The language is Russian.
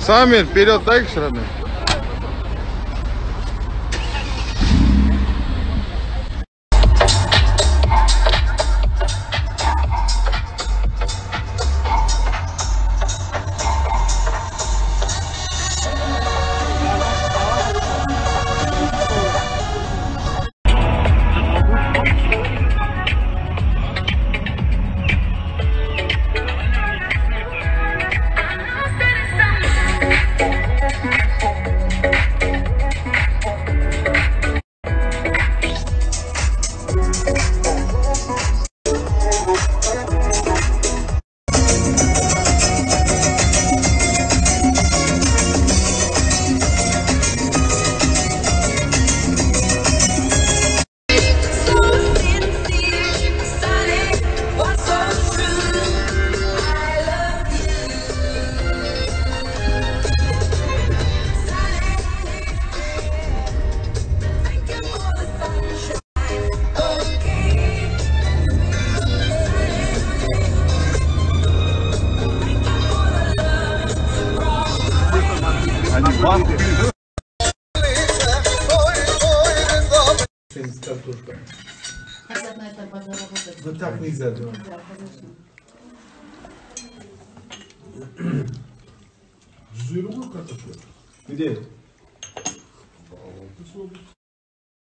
Самир, вперед, так, родной? С картошкой. Хотят на это подзаработать. Ну так нельзя. Да, конечно. Жировую картошку? Где?